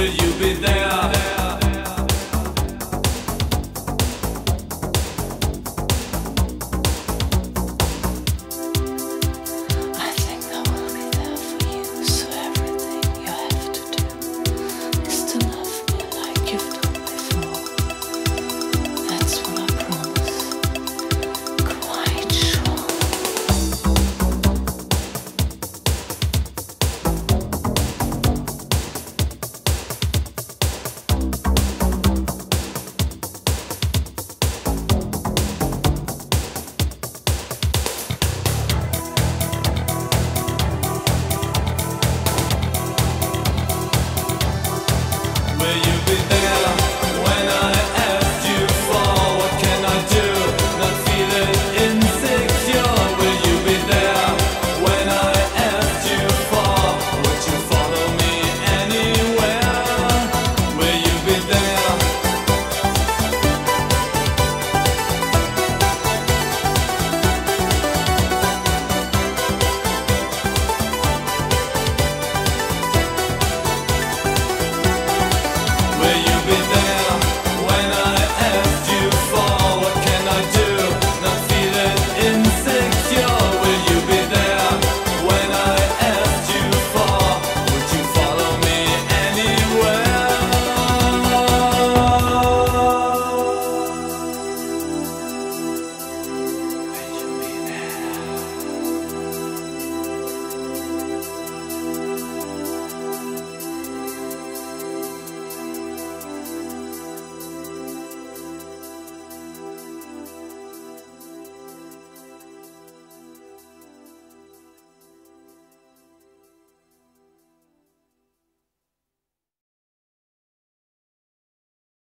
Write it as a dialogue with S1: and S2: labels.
S1: will you be there?